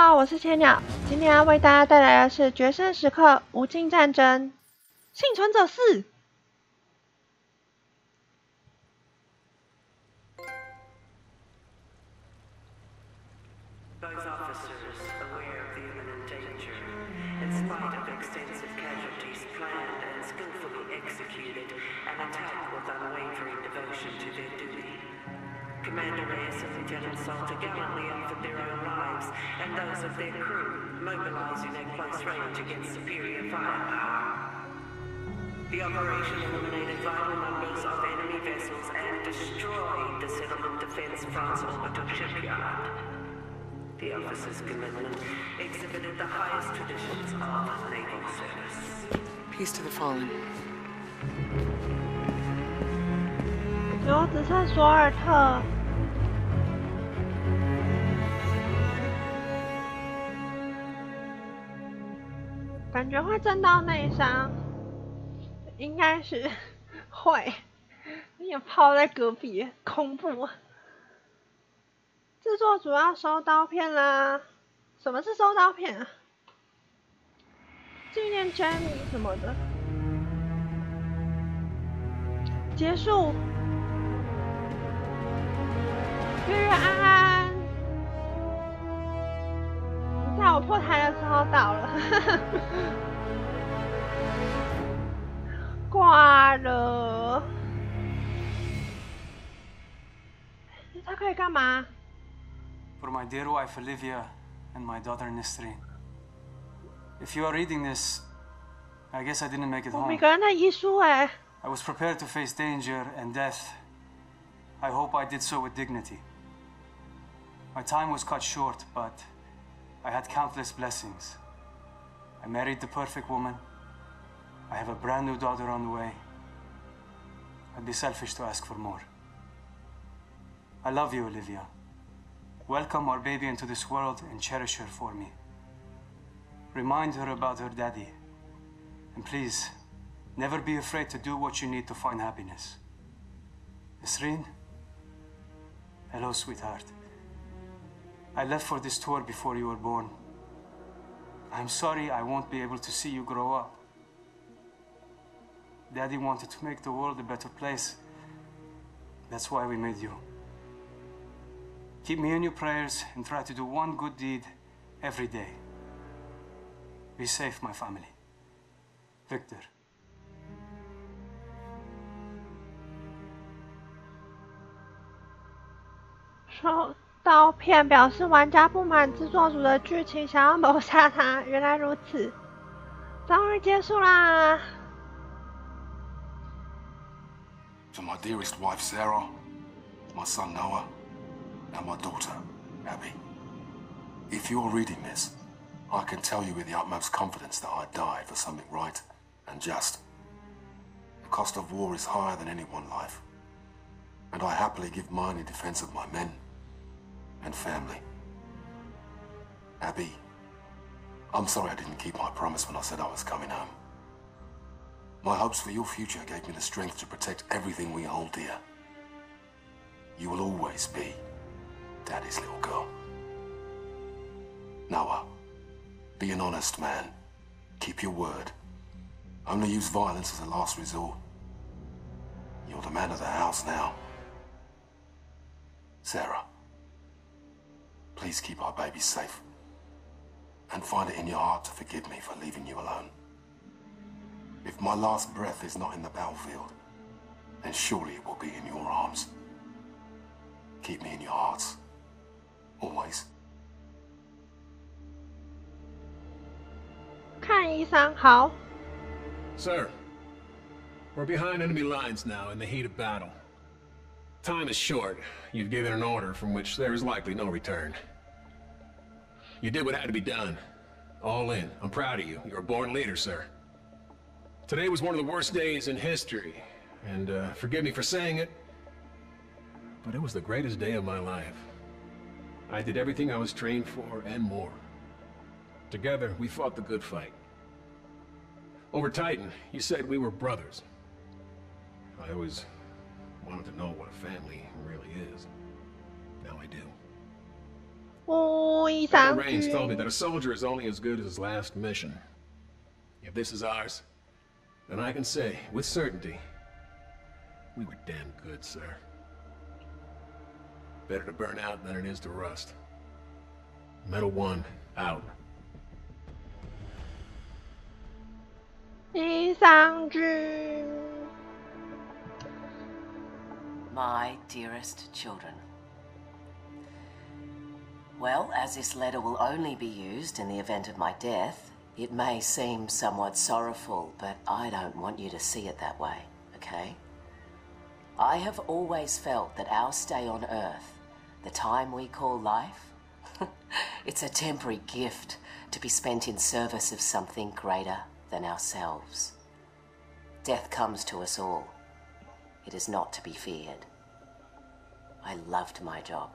好，我是千鸟，今天要为大家带来的是《决胜时刻：无尽战争》幸存者四。gallantly offered their own lives and those of their crew, mobilizing at close range against superior firepower. The operation eliminated vital numbers of enemy vessels and destroyed the settlement defense Front orbital shipyard. The officer's commitment exhibited the highest traditions of naval service. Peace to the fallen. 有子趁索尔特。感觉会震到内伤，应该是 会。你也泡在隔壁，恐怖。制作主要收刀片啦，什么是收刀片？纪念 Jamie 什么的。结束。月月安安，你在我破台的时候到了，挂了。他可以干嘛？For my dear wife Olivia and my daughter Nesrine. If you are reading this, I guess I didn't make it home. 每个人的遗书哎。I was prepared to face danger and death. I hope I did so with dignity. My time was cut short, but I had countless blessings. I married the perfect woman. I have a brand new daughter on the way. I'd be selfish to ask for more. I love you, Olivia. Welcome our baby into this world and cherish her for me. Remind her about her daddy. And please, never be afraid to do what you need to find happiness. Nisreen? Hello, sweetheart. I left for this tour before you were born. I'm sorry I won't be able to see you grow up. Daddy wanted to make the world a better place. That's why we made you. Keep me in your prayers and try to do one good deed every day. Be safe, my family. Victor. 收刀片表示玩家不满制作组的剧情，想要谋杀他。原来如此，终于结束啦。To my dearest wife Sarah, my son Noah, and my daughter Abby. If you're reading this, I can tell you with the utmost confidence that I died for something right and just. The cost of war is higher than any one life, and I happily give mine in defense of my men and family. Abby, I'm sorry I didn't keep my promise when I said I was coming home. My hopes for your future gave me the strength to protect everything we hold dear. You will always be Daddy's little girl. Noah, be an honest man. Keep your word. Only use violence as a last resort. You're the man of the house now. Sarah. Please keep our baby safe. And find it in your heart to forgive me for leaving you alone. If my last breath is not in the battlefield, then surely it will be in your arms. Keep me in your hearts. Always. 看医生，好。Sir, we're behind enemy lines now in the heat of battle. Time is short. You've given an order from which there is likely no return. You did what had to be done. All in. I'm proud of you. You're a born leader, sir. Today was one of the worst days in history. And, uh, forgive me for saying it, but it was the greatest day of my life. I did everything I was trained for and more. Together, we fought the good fight. Over Titan, you said we were brothers. I always wanted to know what a family really is. Now I do. Oy, thank Rains you. told me that a soldier is only as good as his last mission. If this is ours, then I can say with certainty, we were damn good, sir. Better to burn out than it is to rust. Metal One, out. My dearest children. Well, as this letter will only be used in the event of my death, it may seem somewhat sorrowful, but I don't want you to see it that way, okay? I have always felt that our stay on Earth, the time we call life, it's a temporary gift to be spent in service of something greater than ourselves. Death comes to us all. It is not to be feared. I loved my job,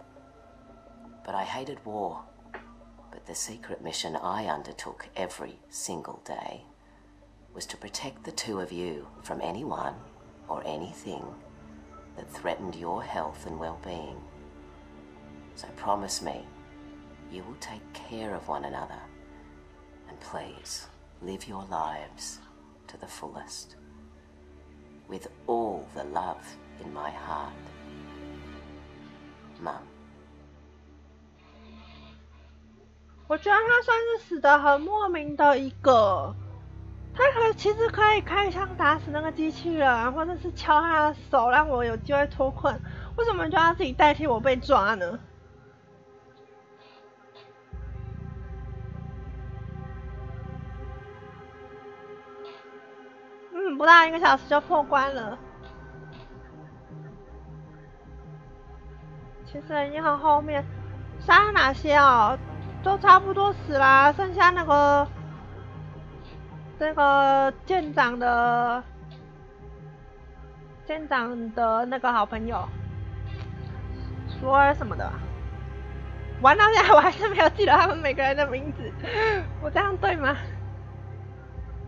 but I hated war. But the secret mission I undertook every single day was to protect the two of you from anyone or anything that threatened your health and well being. So promise me you will take care of one another and please live your lives to the fullest with all the love in my heart. Mum. 我觉得他算是死的很莫名的一个。他可其实可以开枪打死那个机器人，或者是敲他的手，让我有机会脱困。为什么就要自己代替我被抓呢？嗯，不到一个小时就破关了。其实已经很后面，杀了哪些哦？都差不多死啦，剩下那个这个舰长的舰长的那个好朋友，索尔什么的。玩到现在我还是没有记得他们每个人的名字，我这样对吗？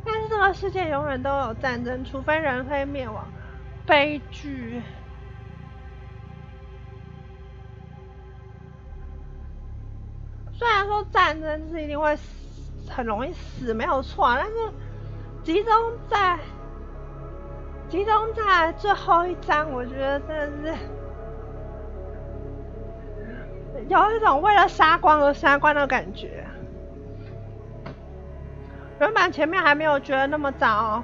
但是这个世界永远都有战争，除非人类灭亡，悲剧。说战争是一定会死很容易死，没有错啊，但是集中在集中在最后一章，我觉得真的是有一种为了杀光而杀光的感觉。原本前面还没有觉得那么糟，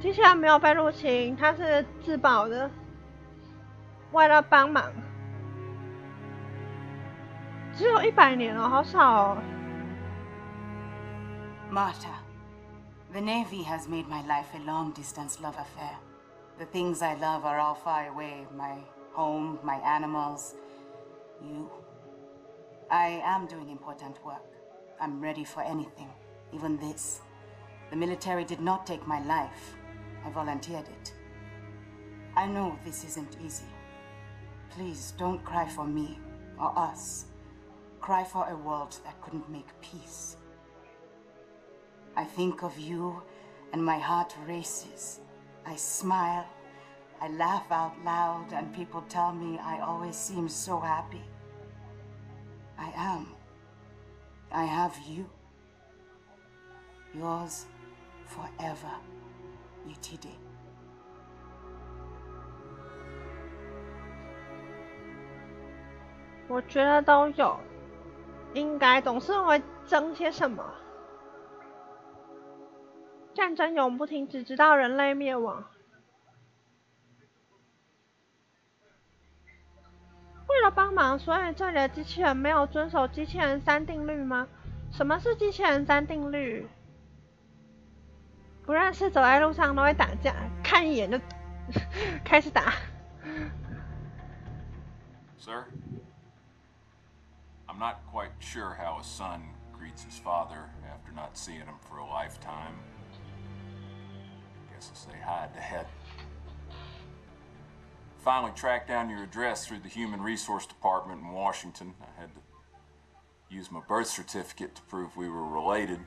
接下来没有被入侵，它是自保的。为了帮忙，只有一百年了，好少哦。 Marta, the Navy has made my life a long distance love affair. The things I love are all far away my home, my animals, you. I am doing important work. I'm ready for anything, even this. The military did not take my life, I volunteered it. I know this isn't easy. Please don't cry for me or us. Cry for a world that couldn't make peace. I think of you and my heart races. I smile, I laugh out loud, and people tell me I always seem so happy. I am. I have you. Yours forever, Yutide. 我觉得都有，应该总是会争些什么。战争永不停止，直到人类灭亡。为了帮忙，所以这里的机器人没有遵守机器人三定律吗？什么是机器人三定律？不认识走在路上都会打架，看一眼就 开始打。Sir? I'm not quite sure how a son greets his father after not seeing him for a lifetime. Guess I'll say hi to head. Finally tracked down your address through the Human Resource Department in Washington. I had to use my birth certificate to prove we were related.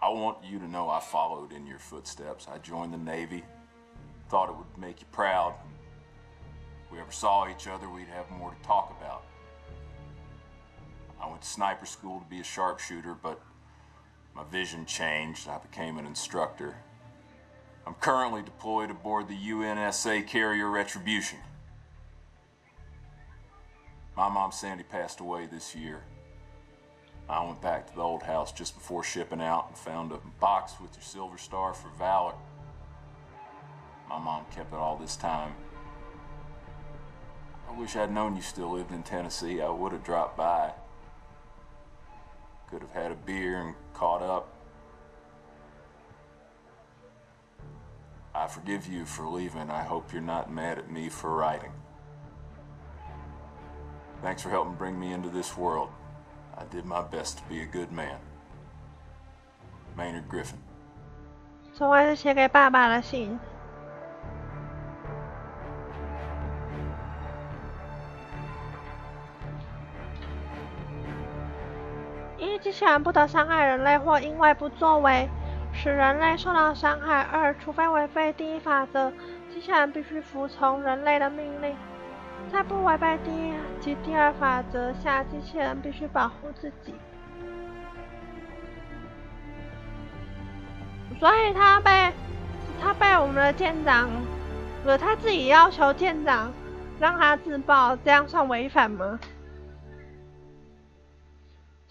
I want you to know I followed in your footsteps. I joined the Navy. thought it would make you proud. We ever saw each other, we'd have more to talk about. I went to sniper school to be a sharpshooter, but my vision changed. I became an instructor. I'm currently deployed aboard the UNSA carrier Retribution. My mom Sandy passed away this year. I went back to the old house just before shipping out and found a box with your silver star for valor. My mom kept it all this time. I wish I'd known you still lived in Tennessee. I would have dropped by. Could have had a beer and caught up. I forgive you for leaving. I hope you're not mad at me for writing. Thanks for helping bring me into this world. I did my best to be a good man. Maynard Griffin. 这位是写给爸爸的信。 一、机器人不得伤害人类，或因为不作为使人类受到伤害；二、除非违背第一法则，机器人必须服从人类的命令。在不违背第一及第二法则下，机器人必须保护自己。所以他被他被我们的舰长，不他自己要求舰长让他自爆，这样算违反吗？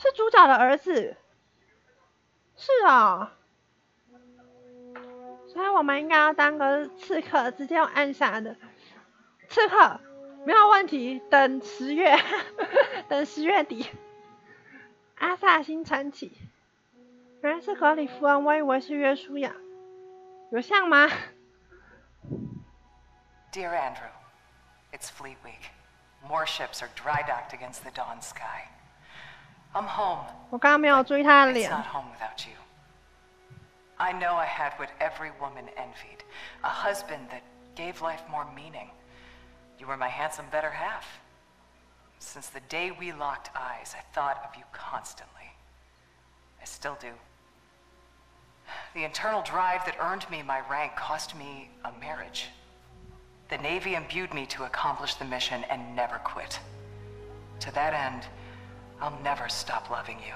是主角的儿子，是啊、所以我们应该要当个刺客，直接用暗杀的刺客，没有问题。等十月，等十月底，阿萨辛传奇。原来是格里夫人，我以为是约书亚，有像吗？Dear Andrew, it's Fleet Week. More ships are dry docked against the dawn sky. I'm home. 我刚刚没有注意他的 It's 脸。 not home without you. I know I had what every woman envied a husband that gave life more meaning. You were my handsome better half. Since the day we locked eyes, I thought of you constantly. I still do. The internal drive that earned me my rank cost me a marriage. The Navy imbued me to accomplish the mission and never quit. To that end, I'll never stop loving you,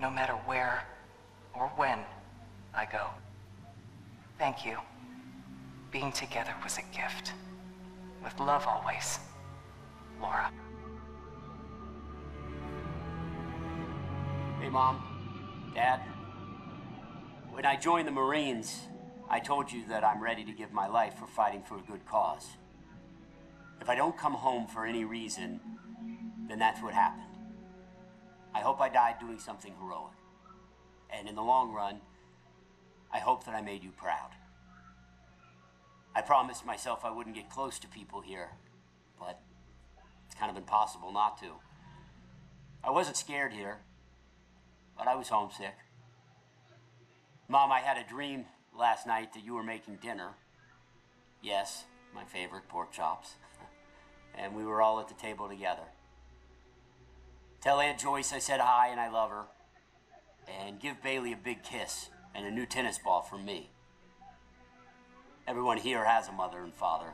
no matter where or when I go. Thank you. Being together was a gift. With love always, Laura. Hey, Mom. Dad. When I joined the Marines, I told you that I'm ready to give my life for fighting for a good cause. If I don't come home for any reason, then that's what happened. I hope I died doing something heroic. And in the long run, I hope that I made you proud. I promised myself I wouldn't get close to people here, but it's kind of impossible not to. I wasn't scared here, but I was homesick. Mom, I had a dream last night that you were making dinner. Yes, my favorite pork chops. and we were all at the table together. Tell Aunt Joyce I said hi and I love her. And give Bailey a big kiss and a new tennis ball from me. Everyone here has a mother and father.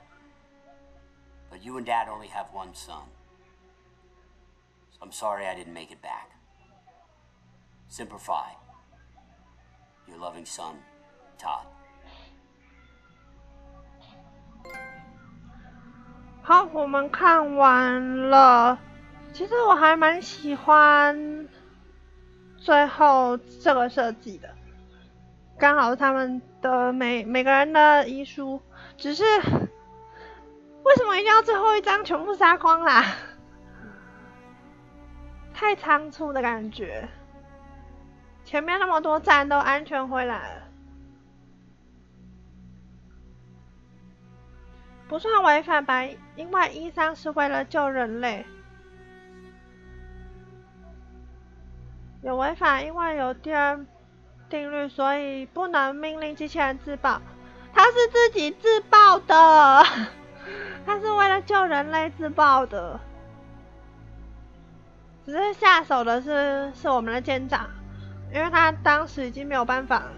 But you and Dad only have one son. So I'm sorry I didn't make it back. Semper Fi. Your loving son, Todd. 好，我们看完了。 其实我还蛮喜欢最后这个设计的，刚好是他们的每每个人的遗书，只是为什么一定要最后一张全部杀光啦？太仓促的感觉，前面那么多站都安全回来了。不算违反吧，因为医生是为了救人类。有违反，因为有第二定律，所以不能命令机器人自爆。他是自己自爆的，他是为了救人类自爆的。只是下手的是是我们的舰长，因为他当时已经没有办法了。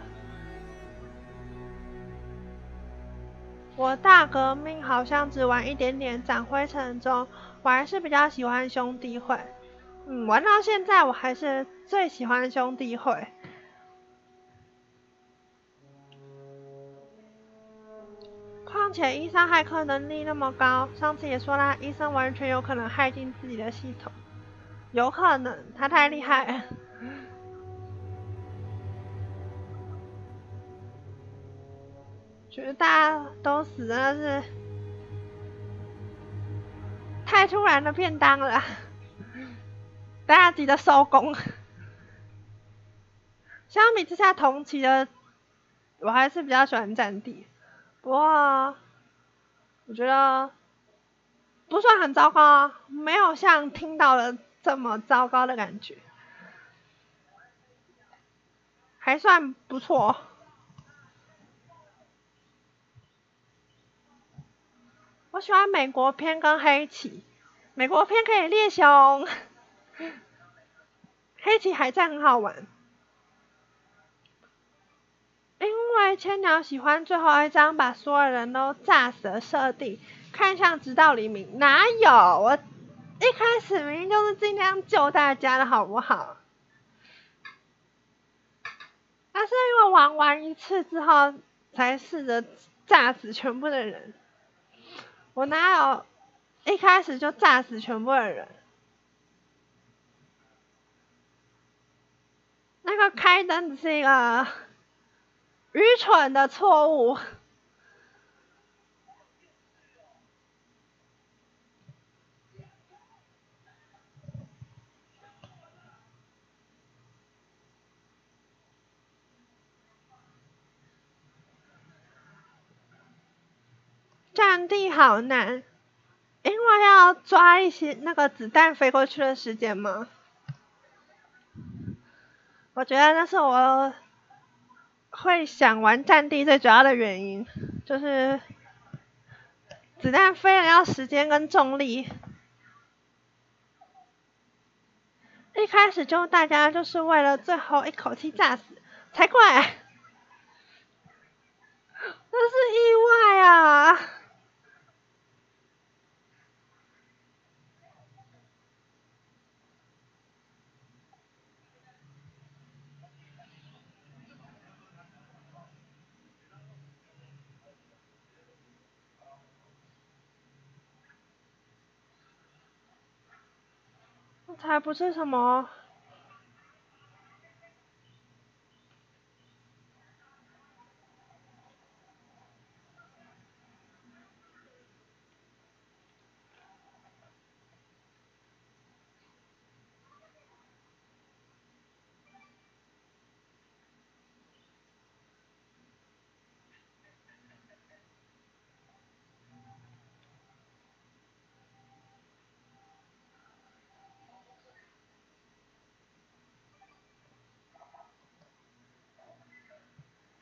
我大革命好像只玩一点点，长灰尘中，我还是比较喜欢兄弟会。嗯，玩到现在我还是最喜欢兄弟会。况且医生骇客能力那么高，上次也说啦，医生完全有可能害进自己的系统，有可能，他太厉害了。觉得大家都死真的是太突然的便当了，大家记得收工。相比之下，同期的我还是比较喜欢战地，不过我觉得不算很糟糕，没有像听到了这么糟糕的感觉，还算不错。我喜欢美国片跟黑旗，美国片可以猎熊，黑旗海战很好玩。因为千鸟喜欢最后一张把所有人都炸死的设定，看向直到黎明，哪有？我一开始明明就是尽量救大家的好不好？那是因为玩完一次之后，才试着炸死全部的人。我哪有一开始就炸死全部的人？那个开灯只是一个愚蠢的错误。战地好难，因为要抓一些那个子弹飞过去的时间吗？我觉得那是我会想玩战地最主要的原因，就是子弹飞了要时间跟重力。一开始就大家就是为了最后一口气炸死才怪，那是意外啊！才不是什么。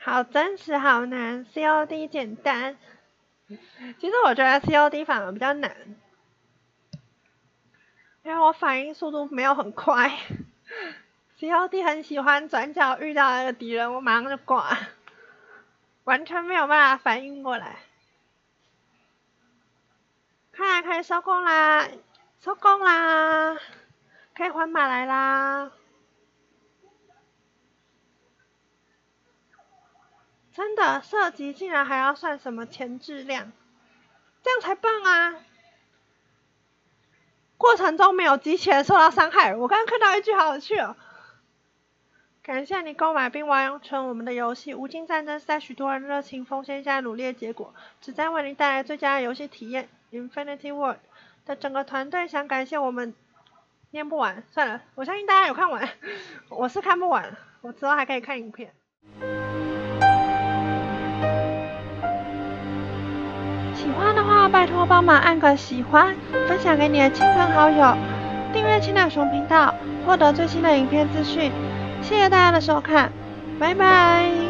好真实，好难。COD 简单，其实我觉得 COD 反而比较难，因为我反应速度没有很快。COD 很喜欢转角遇到那个敌人，我马上就挂，完全没有办法反应过来。看来可以收工啦，收工啦，可以换马来啦。真的射击竟然还要算什么前质量，这样才棒啊！过程中没有机器人受到伤害。我刚刚看到一句好有趣哦，感谢你购买并完成我们的游戏《无尽战争》，是在许多人热情奉献下努力的结果，旨在为您带来最佳的游戏体验。Infinity World 的整个团队想感谢我们，念不完，算了，我相信大家有看完，我是看不完，我之后还可以看影片。拜托帮忙按个喜欢，分享给你的亲朋好友，订阅青鸟熊频道，获得最新的影片资讯。谢谢大家的收看，拜拜。